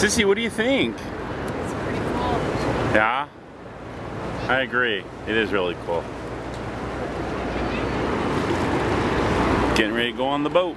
Sissy, what do you think? It's pretty cool. Yeah? I agree. It is really cool. Getting ready to go on the boat.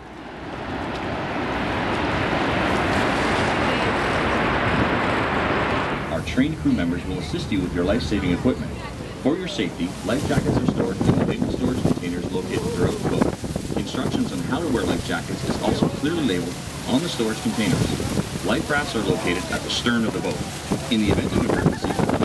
Our trained crew members will assist you with your life-saving equipment. For your safety, life jackets are stored in the labeled storage containers located throughout the boat. Instructions on how to wear life jackets is also clearly labeled on the storage containers. Life rafts are located at the stern of the boat. In the event of emergency,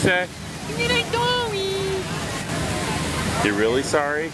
say? You need a doughy. You're really sorry?